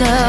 myself